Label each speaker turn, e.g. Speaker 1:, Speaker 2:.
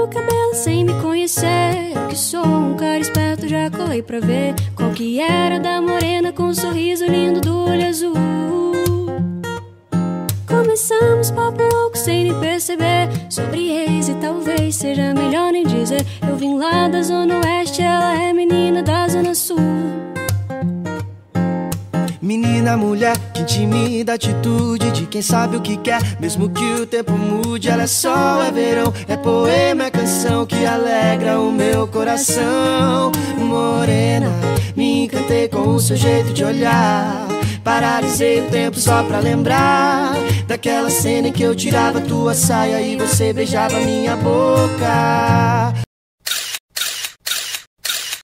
Speaker 1: meu camelo sem me conhecer. Eu que sou um cara esperto, já corri pra ver qual que era da morena com um sorriso lindo do olho azul. Começamos papo louco sem me perceber sobre ex e talvez seja melhor nem dizer. Eu vim lá da zona oeste, ela é menina da zona sul.
Speaker 2: Menina, mulher, que intimida a atitude de quem sabe o que quer. Mesmo que o tempo mude, ela é sol, é verão, é poema, é canção que alegra o meu coração. Morena, me encantei com o seu jeito de olhar. Paralisei o tempo só pra lembrar Daquela cena em que eu tirava tua saia E você beijava minha boca